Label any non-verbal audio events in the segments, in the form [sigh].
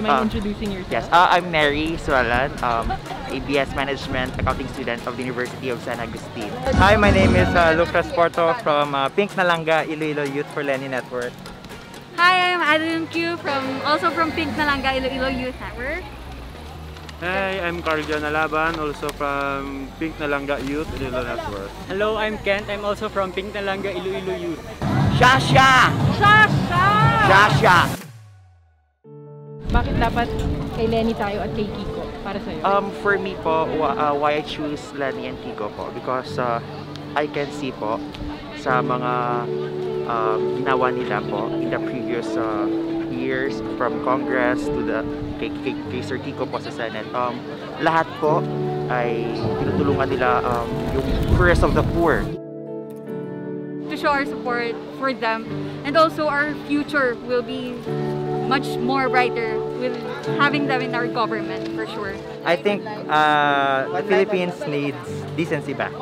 you mind Uh, introducing yourself? Yes, uh, I'm Mary Sualan, um, ABS Management Accounting student of the University of San Agustin. Hi, my name is uh, Lucas Porto from uh, Pink Nalanga Iloilo Youth for Lenny Network. Hi, I'm Adeline Q from also from Pink Nalanga Iloilo Youth Network. Hi, I'm Cargio Nalaban, also from Pink Nalanga Youth Iloilo Network. Hello, I'm Kent. I'm also from Pink Nalanga Iloilo Youth. Shasha! Shasha! Shasha! Bakit dapat kay Lenny tayo at kay Kiko para sa'yo? Um, for me po, wa- uh, why I choose Lenny and Kiko po? Because uh, I can see po sa mga um, ginawa nila po in the previous uh, years from Congress to the kay, kay, kay Sir Kiko po sa Senate. Um, lahat po ay tinutulungan nila um, yung poorest of the poor. To show our support for them and also our future will be much more brighter with having them in our government for sure. I think uh, the Philippines needs decency back.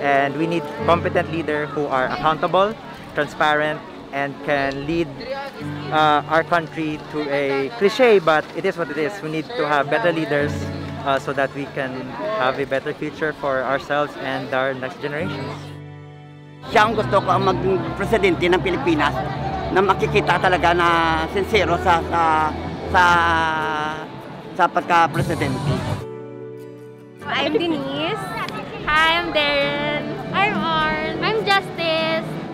And we need competent leaders who are accountable, transparent, and can lead uh, our country to a cliche, but it is what it is. We need to have better leaders uh, so that we can have a better future for ourselves and our next generations. siya ang gusto ko ang maging presidente ng Pilipinas na makikita talaga na sincero sa sa sa sa pagka-presidente. I'm Denise. Hi, I'm Darren. I'm Arn. I'm Justice.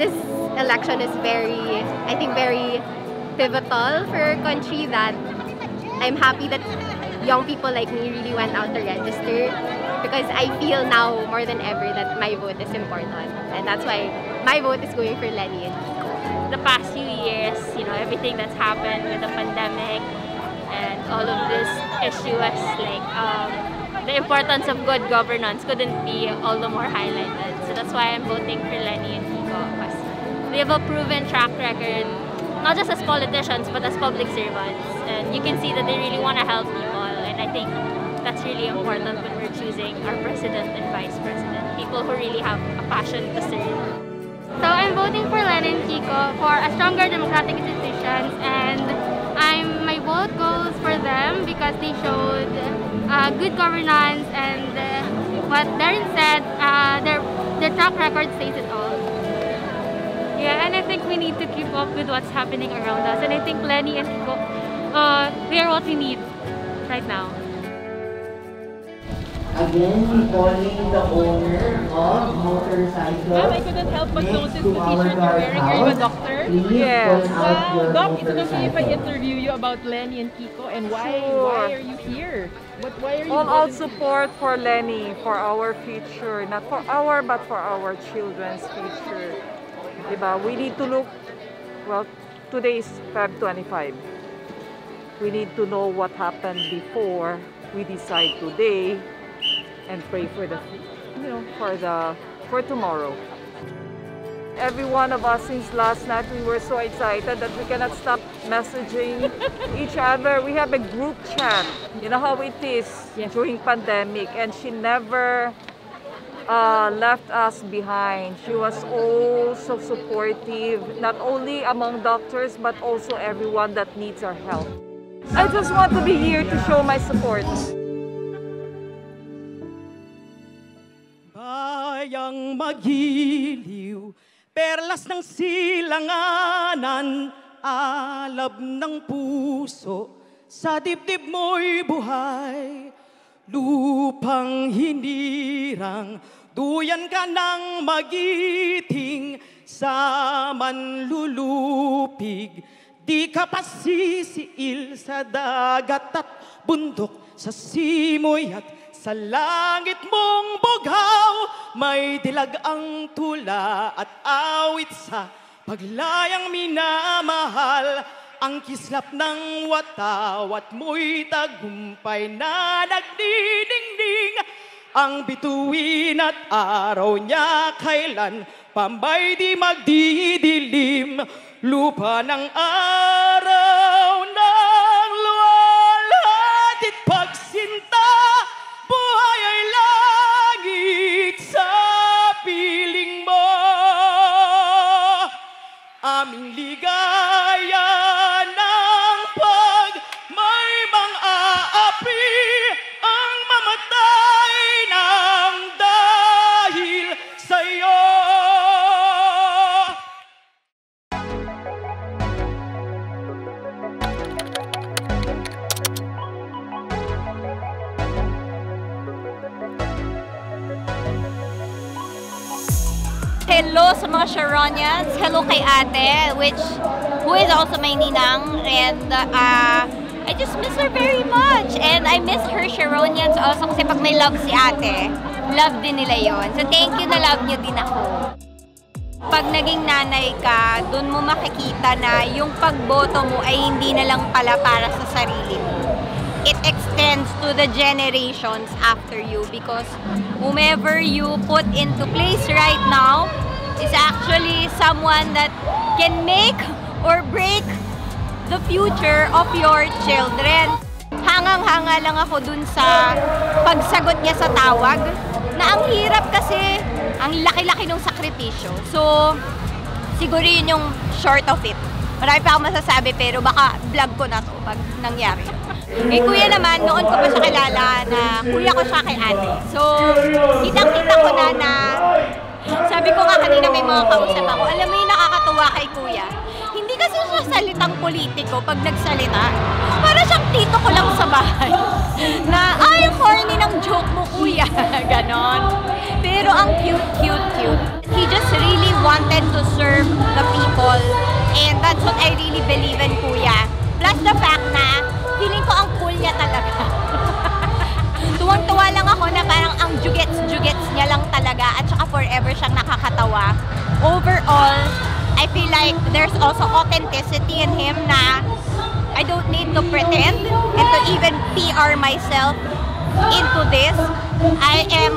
this election is very, I think, very pivotal for our country that I'm happy that young people like me really went out to register because I feel now more than ever that my vote is important. And that's why my vote is going for Lenny and Kiko. The past few years, you know, everything that's happened with the pandemic and all of this issues, like um, the importance of good governance couldn't be all the more highlighted. So that's why I'm voting for Lenny and Kiko because they have a proven track record, not just as politicians but as public servants. And you can see that they really want to help people. And I think that's really important when we're choosing our president and vice president. People who really have a passion to serve. So I'm voting for Lenin Kiko for a stronger democratic institutions and I'm my vote goes for them because they showed uh, good governance and uh, what Darren said, uh, their their track record says it all. Yeah, and I think we need to keep up with what's happening around us and I think Lenny and Kiko, uh, they are what we need right now. Again, calling the owner of motorcycle. Ma'am, I couldn't help but notice the to t-shirt you're wearing. Are you a doctor? Please Yes. point out Wow, your Doc, it's okay if I interview you about Lenny and Kiko and why Sure. why are you here? What why are you All out voting- support for Lenny, for our future, not for our, but for our children's future. Diba? We need to look, well, today is Feb 25. We need to know what happened before we decide today and pray for the, you know, for the, for tomorrow. Every one of us since last night, we were so excited that we cannot stop messaging [laughs] each other. We have a group chat. You know how it is during pandemic, and she never uh, left us behind. She was also supportive, not only among doctors, but also everyone that needs our help. I just want to be here to show my support. Bayang magiliw, perlas ng silanganan, alab ng puso, sa dibdib mo'y buhay. Lupang hinirang, duyan ka ng magiting, sa manlulupig. Di ka pasisiil sa dagat at bundok, sa simoy at sa langit mong bughaw, may dilag ang tula at awit sa paglayang minamahal. Ang kislap ng watawat mo'y tagumpay na nagdidingding. Ang bituin at araw niya kailan pambay di magdidilim. Lupa ng araw ng luwalhati pagsinta. a me ligar. Mga Sharonians. Hello kay ate, which, who is also my ninang. And uh, I just miss her very much. And I miss her Sharonians also kasi pag may love si ate, love din nila yon. So thank you na love niyo din ako. Pag naging nanay ka, dun mo makikita na yung pagboto mo ay hindi na lang pala para sa sarili mo. It extends to the generations after you because whomever you put into place right now is actually someone that can make or break the future of your children. Hangang-hanga lang ako dun sa pagsagot niya sa tawag na ang hirap kasi ang laki-laki ng sakripisyo. So, siguro yun yung short of it. Marami pa akong masasabi pero baka vlog ko na to pag nangyari. Eh kuya naman, noon ko pa siya kilala na kuya ko siya kay ate. So, kitang-kita ko na na sabi ko nga kanina may mga kausap ako, alam mo yung nakakatuwa kay kuya. Hindi kasi siya salitang politiko pag nagsalita. Para siyang tito ko lang sa bahay. Na, ay, corny ng joke mo, kuya. [laughs] Ganon. Pero ang cute, cute, cute. He just really wanted to serve the people. And that's what I really believe in, kuya. Plus the fact na, feeling ko ang cool niya talaga. [laughs] Tuwang-tuwa lang ako na parang ang jugets-jugets niya lang talaga at saka forever siyang nakakatawa. Overall, I feel like there's also authenticity in him na I don't need to pretend and to even PR myself into this. I am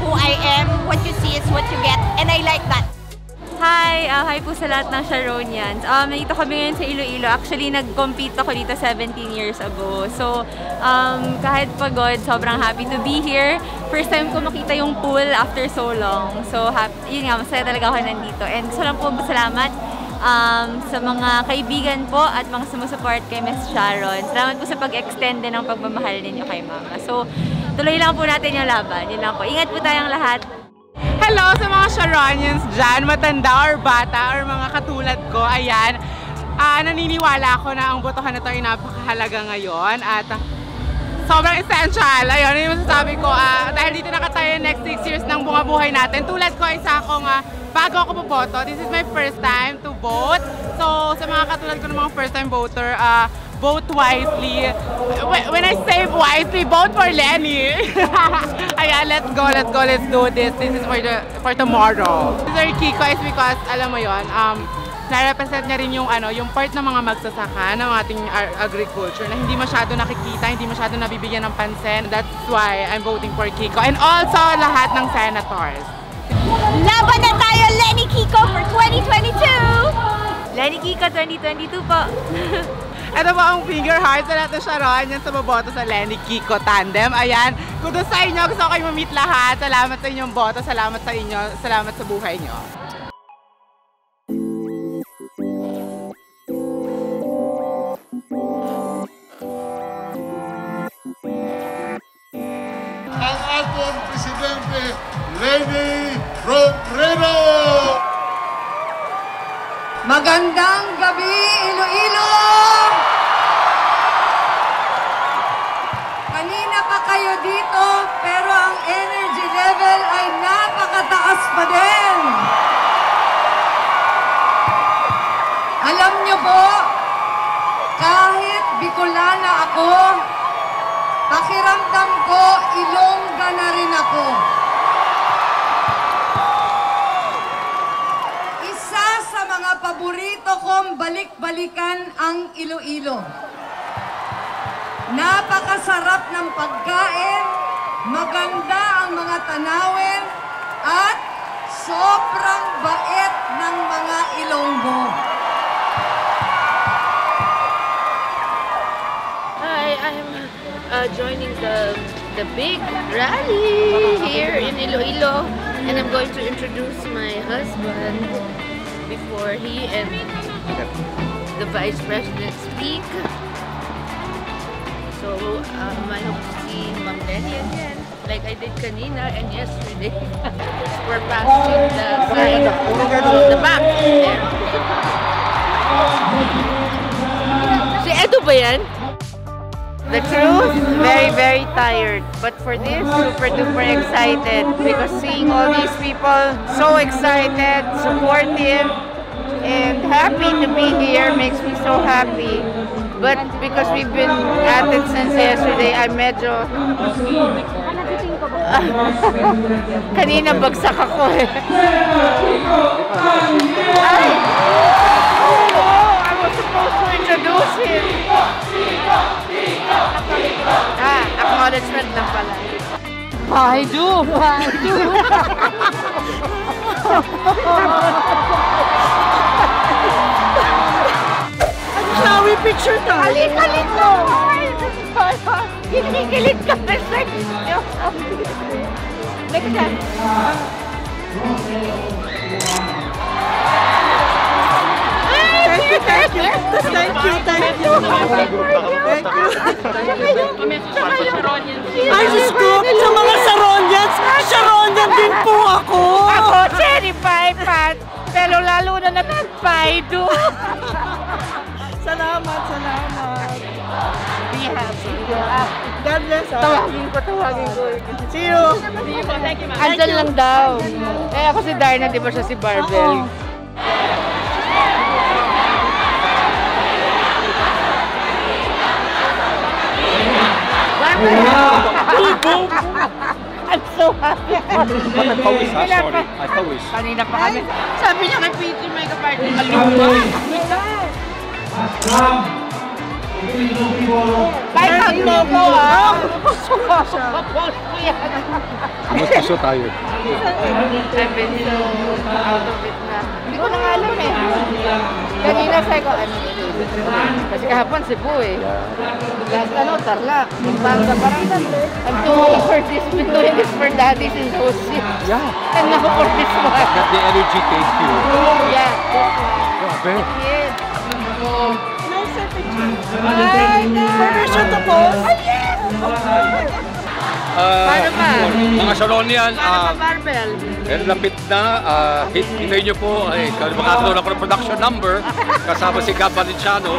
who I am. What you see is what you get. And I like that. Hi! ah, hi po sa lahat ng Sharonians. Um, nandito kami ngayon sa Iloilo. Actually, nag-compete ako dito 17 years ago. So, um, kahit pagod, sobrang happy to be here. First time ko makita yung pool after so long. So, happy, yun nga, masaya talaga ako nandito. And gusto lang po salamat um, sa mga kaibigan po at mga sumusupport kay Miss Sharon. Salamat po sa pag-extend din ng pagmamahal ninyo kay Mama. So, tuloy lang po natin yung laban. Yun lang po. Ingat po tayong lahat. Hello sa mga Sharonians dyan, matanda or bata or mga katulad ko. Ayan, Ah, naniniwala ako na ang botohan na ito ay napakahalaga ngayon at sobrang essential. Ayun, yun yung masasabi ko. ah, dahil dito nakatayo next 6 years ng bunga buhay natin. Tulad ko, isa akong ah, bago ako boboto. This is my first time to vote. So, sa mga katulad ko ng mga first time voter, ah, vote wisely. When- I say wisely, vote for Lenny. [laughs] Ayan, let's go, let's go, let's do this. This is for the for tomorrow. Sir Kiko is because, alam mo yon um, na-represent niya rin yung, ano, yung part ng mga magsasaka ng ating agriculture na hindi masyado nakikita, hindi masyado nabibigyan ng pansin. That's why I'm voting for Kiko. And also, lahat ng senators. Laban na tayo, Lenny Kiko, for 2022! Lenny Kiko 2022 po. [laughs] Ito po ang finger heart sa lahat ng Sharon. Yan sa boboto sa Lenny Kiko Tandem. Ayan, kudos sa inyo. Gusto ko kayo mamit lahat. Salamat sa inyong boto. Salamat sa inyo. Salamat sa buhay nyo. ang atong Presidente Lenny Robredo. Magandang gabi, Iloilo! Kayo dito, pero ang energy level ay napakataas pa din. Alam niyo po, kahit Bicolana ako, pakiramdam ko, Ilongga na rin ako. Isa sa mga paborito kong balik-balikan ang Iloilo. Napakasarap ng pagkain, maganda ang mga tanawin, at sobrang bait ng mga Ilonggo. Hi, I'm uh, joining the the big rally here in Iloilo, and I'm going to introduce my husband before he and the vice president speak. So um, I hope to see Ma'am Lenny again, like I did kanina and yesterday. [laughs] We're passing the sign, the back. Si Edo ba yan? The truth, very, very tired. But for this, super duper excited because seeing all these people so excited, supportive, and happy to be here makes me so happy. But because we've been at it since yesterday, I'm medyo... [laughs] kanina bagsak ako eh. Ay! Oh, I was supposed to introduce him. Ah, acknowledgement lang pala. I do, I do. Picture tayo? Halika, halika! Kinikilig ka na sa inyo. Halika na. Thank you, thank you. Thank you, thank you. Ay, Diyos ko, sa mga Saronians, Saronian din po ako. Ako, cherry pie pat. Pero lalo na natagpay do. Salamat, salamat. Be happy. God bless. ah. Tawagin ko, tawagin ko. See you. Andyan lang daw. Eh ako si Darna, di ba siya si Barbell? I'm so happy. Bakit pawis ha? Sorry. pa- Ay, pawis. Kanina pa kami. Sabi niya kay Peter, may kapartner maluma. Kahit ang logo ah. Post ko yan. Mas so tired. I've been so out of it na. Hindi ko na nga alam eh. Kanina sabi ko, ano, kasi kahapon Cebu eh. Last ano, Tarlac. Pagbanda parang I'm too old for this. Been doing this for daddy since I was six. Yeah. And now for this one. That the energy thank you. Yeah, Grabe. one. Yes. Permission to post? Ah, Paano ba? Mga Sharonian, Paano ah, ba, Barbell? eh, lapit na. ah, hit, hintayin niyo po. Ay, makakaroon ako ng production number [laughs] kasama si Gab Valenciano.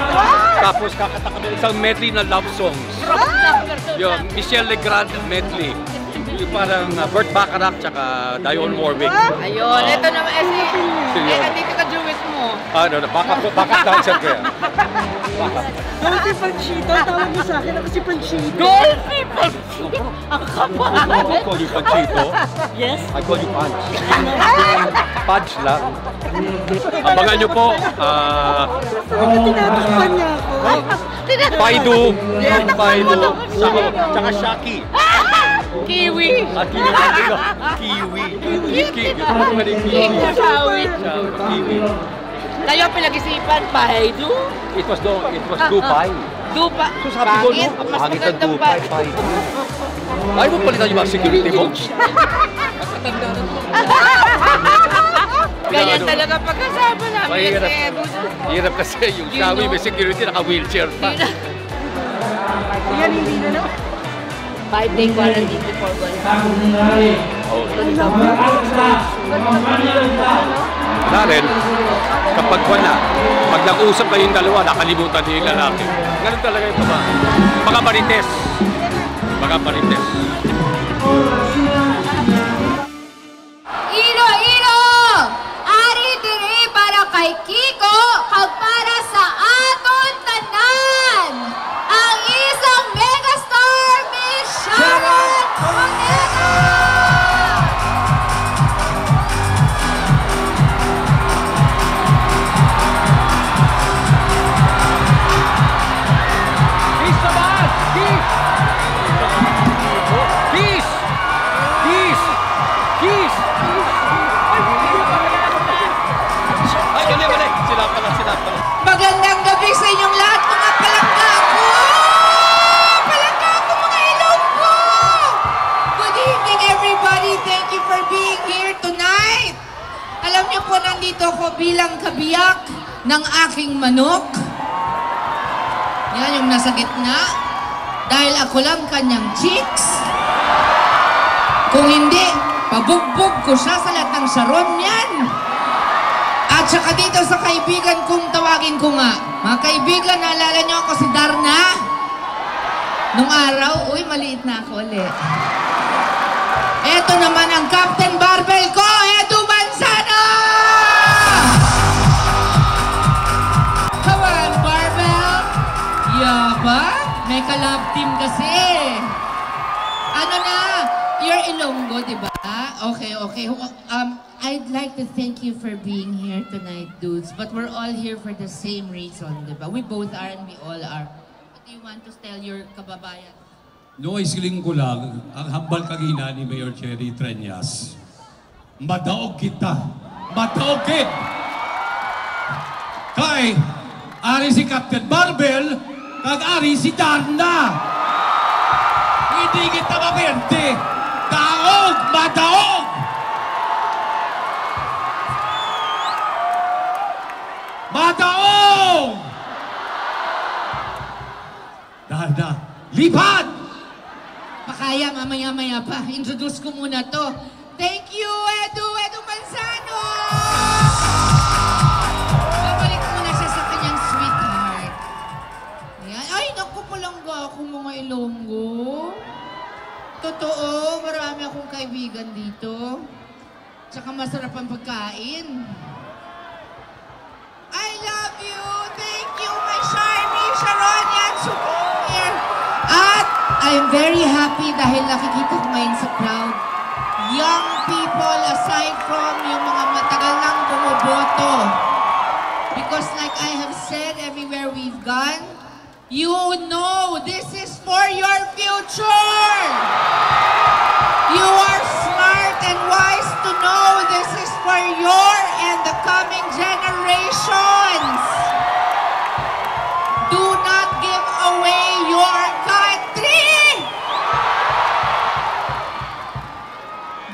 Tapos kakata kami isang medley na love songs. Yun, Michelle Legrand medley. Yung parang uh, Burt Bacharach tsaka Dionne Warwick. Ayun, ito naman eh si... Eh, andito ka duet mo. Ano, backup, backup dancer ko yan. Dolphy Panchito, tawag mo sa akin ako si Panchito. Dolphy Panchito! Ang kapal! I call you Panchito. Yes? I call you Punch. [laughs] Punch lang. Abangan nyo po. ah Bakit tinatakpan niya ako? Paidu. Paidu. Saka, tsaka Shaki. Kiwi! At Kiwi. Kiwi. Kiwi. Kiwi. Kiwi. Shawi. Kiwi. Kayo pinag-isipan, Paidu? It was do, it was Dubai. Dupa. So sabi ko, no, Mas pangit ang magandang Dubai. pa. Paidu. [laughs] Ayaw mo palitan yung mga security mo? [laughs] Ganyan Ano? talaga pagkasama namin Mahirap. si Edu. Hirap kasi yung Xiaomi may security, naka-wheelchair pa. Yan, hindi na na. Five day quarantine before going Wala rin. Kapag wala, pag nag-usap kayong dalawa, nakalimutan niyo yung lalaki. Ganun talaga yung mga, mga marites. Mga marites. Nandito ako bilang kabiyak ng aking manok. Yan yung nasa gitna. Dahil ako lang kanyang chicks. Kung hindi, pabugbog ko siya sa lahat ng saron yan. At saka dito sa kaibigan kong tawagin ko nga. Mga kaibigan, naalala niyo ako si Darna? Nung araw, uy, maliit na ako ulit. Eto naman ang Captain Barbell ko, Edu May kalab team kasi. Ano na? You're Ilonggo, di ba? Okay, okay. Um, I'd like to thank you for being here tonight, dudes. But we're all here for the same reason, di ba? We both are and we all are. What do you want to tell your kababayan? Noisling ko lang, ang hambal kagina ni Mayor Cherry Trenyas. Madaog kita. Madaog kit! Kay, ari si Captain Barbell, kag ari si Darna. Hindi kita maperte. Daog! Madaog! Madaog! Darna, lipat! Pakaya, mamaya-maya pa. Introduce ko muna to. Ilonggo. Totoo, marami akong kaibigan dito. Tsaka masarap ang pagkain. I love you! Thank you, my Charmy, Sharonian, Sumir! At I'm very happy dahil nakikita ko ngayon sa crowd, young people aside from yung mga matagal nang bumuboto. Because like I have said everywhere we've gone, you know this is for your future! You are smart and wise to know this is for your and the coming generations. Do not give away your country.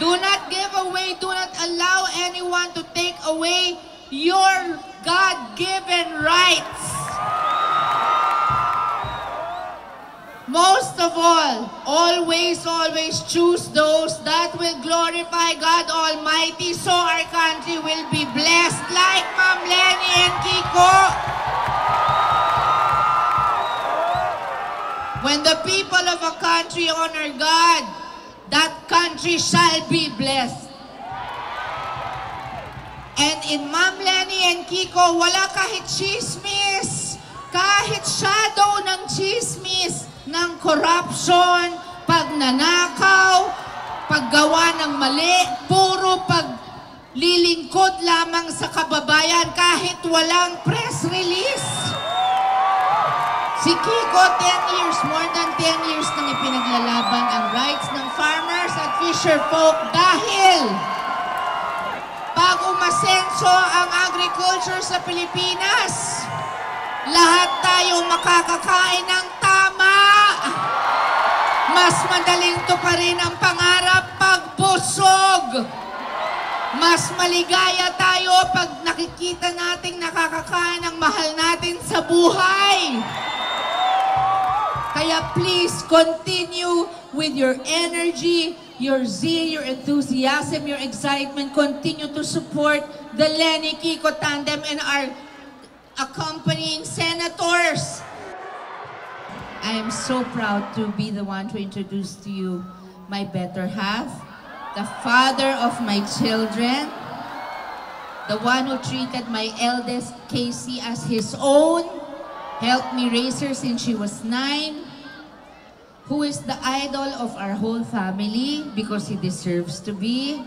Do not give away, do not allow anyone to take away your God-given rights. Most of all, always, always choose those that will glorify God Almighty so our country will be blessed like Ma'am Lenny and Kiko. When the people of a country honor God, that country shall be blessed. And in Ma'am Lenny and Kiko, wala kahit chismis, kahit shadow ng chismis, ng corruption, pagnanakaw, paggawa ng mali, puro paglilingkod lamang sa kababayan kahit walang press release. Si Kiko, 10 years, more than 10 years nang ipinaglalaban ang rights ng farmers at fisher folk dahil pag umasenso ang agriculture sa Pilipinas, lahat tayo makakakain ng tama. Mas madaling tuparin ang pangarap pag busog. Mas maligaya tayo pag nakikita nating nakakakain ng mahal natin sa buhay. Kaya please continue with your energy, your zeal, your enthusiasm, your excitement. Continue to support the Lenny Kiko tandem and our accompanying senators. I am so proud to be the one to introduce to you my better half, the father of my children, the one who treated my eldest Casey as his own, helped me raise her since she was nine, who is the idol of our whole family because he deserves to be.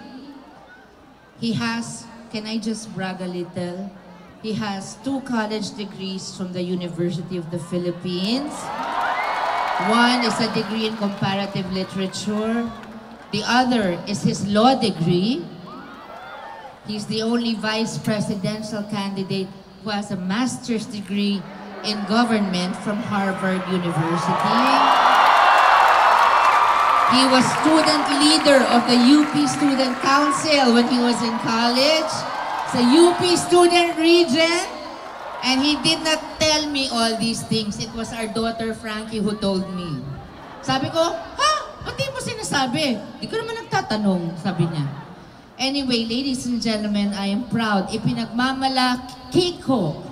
He has, can I just brag a little? He has two college degrees from the University of the Philippines. One is a degree in comparative literature. The other is his law degree. He's the only vice presidential candidate who has a master's degree in government from Harvard University. He was student leader of the UP Student Council when he was in college. Sa UP Student Region. And he did not tell me all these things. It was our daughter Frankie who told me. Sabi ko, ha? Ba't mo sinasabi? Di ko naman nagtatanong, sabi niya. Anyway, ladies and gentlemen, I am proud. Ipinagmamalaki ko.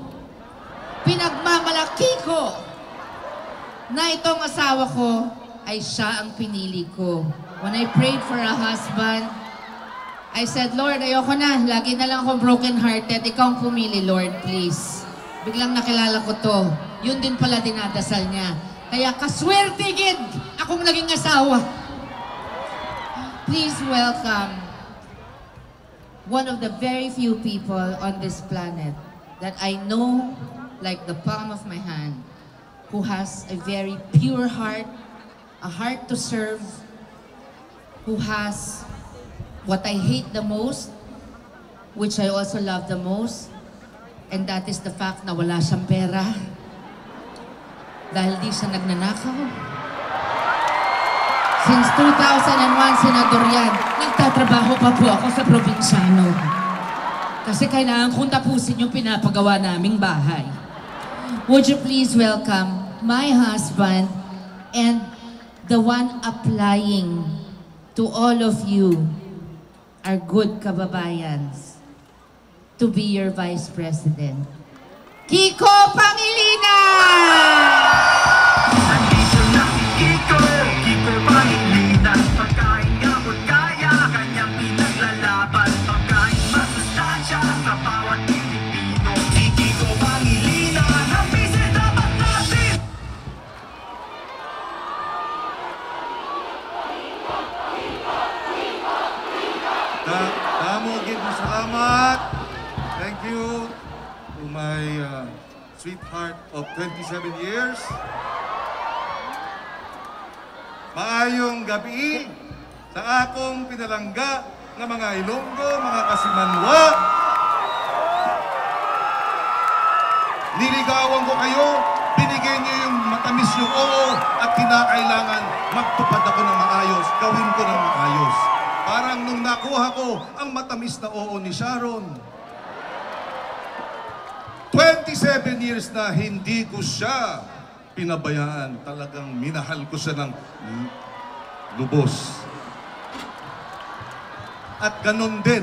Pinagmamalaki ko na itong asawa ko ay siya ang pinili ko. When I prayed for a husband, I said, Lord, ayoko na. Lagi na lang akong broken-hearted. Ikaw ang pumili, Lord, please. Biglang nakilala ko to. Yun din pala dinadasal niya. Kaya kaswerte, gid! Akong naging asawa. Please welcome one of the very few people on this planet that I know like the palm of my hand, who has a very pure heart, a heart to serve, who has what I hate the most, which I also love the most, and that is the fact na wala siyang pera. Dahil di siya nagnanakaw. Since 2001, Senador yan, nagtatrabaho pa po ako sa probinsyano. Kasi kailangan kong tapusin yung pinapagawa naming bahay. Would you please welcome my husband and the one applying to all of you, our good kababayans, to be your Vice President. Kiko Pangilinan! Sweetheart of 27 years. Maayong gabi sa akong pinalangga ng mga Ilonggo, mga Kasimanwa. Niligawan ko kayo, binigay niyo yung matamis yung oo at kinakailangan magtupad ako ng maayos, gawin ko ng maayos. Parang nung nakuha ko ang matamis na oo ni Sharon. 27 years na hindi ko siya pinabayaan. Talagang minahal ko siya ng lu- lubos. At ganun din.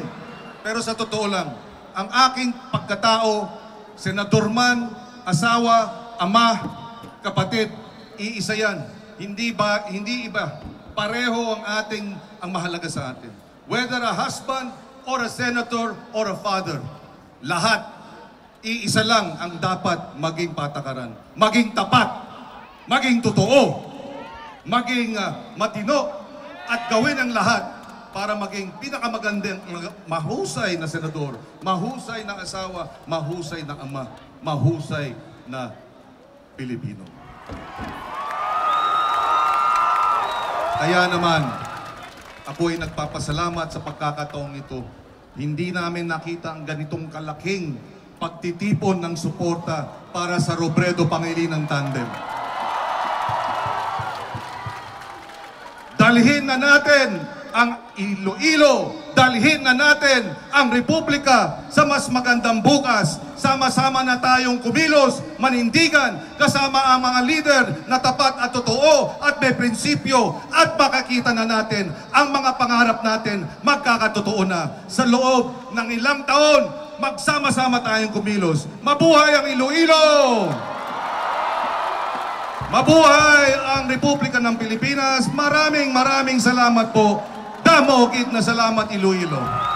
Pero sa totoo lang, ang aking pagkatao, senador man, asawa, ama, kapatid, iisa yan. Hindi ba, hindi iba. Pareho ang ating, ang mahalaga sa atin. Whether a husband, or a senator, or a father. Lahat, iisa lang ang dapat maging patakaran. Maging tapat. Maging totoo. Maging ah, matino. At gawin ang lahat para maging pinakamagandang, mahusay na senador, mahusay na asawa, mahusay na ama, mahusay na Pilipino. Kaya naman, ako ay nagpapasalamat sa pagkakataong ito. Hindi namin nakita ang ganitong kalaking pagtitipon ng suporta para sa Robredo Pangilinan Tandem. Dalhin na natin ang Iloilo. Dalhin na natin ang Republika sa mas magandang bukas. Sama-sama na tayong kumilos, manindigan, kasama ang mga leader na tapat at totoo at may prinsipyo at makakita na natin ang mga pangarap natin magkakatotoo na. Sa loob ng ilang taon, magsama-sama tayong kumilos. Mabuhay ang Iloilo! Mabuhay ang Republika ng Pilipinas. Maraming maraming salamat po. Damo na salamat Iloilo.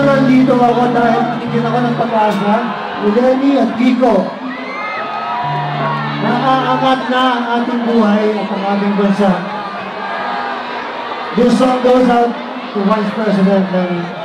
Ninyo, nandito ako dahil binigyan ako ng pag-asa. Lenny at Kiko. Naaangat na ang ating buhay at ang ating bansa. This song goes out to Vice President Lenny.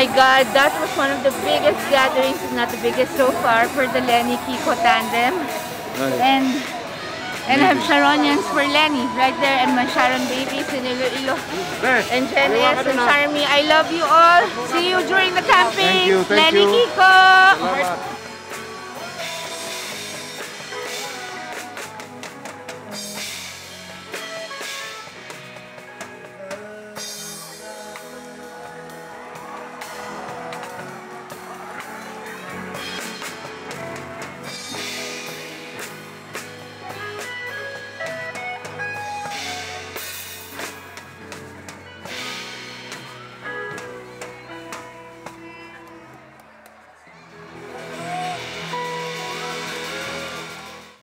My God, that was one of the biggest gatherings, if not the biggest so far, for the Lenny Kiko tandem. And and I have Sharonians for Lenny right there, and my Sharon babies in Iloilo. And Jen S. and Charmy, I love you all. See you during the camping. Thank you, thank Lenny you. Kiko.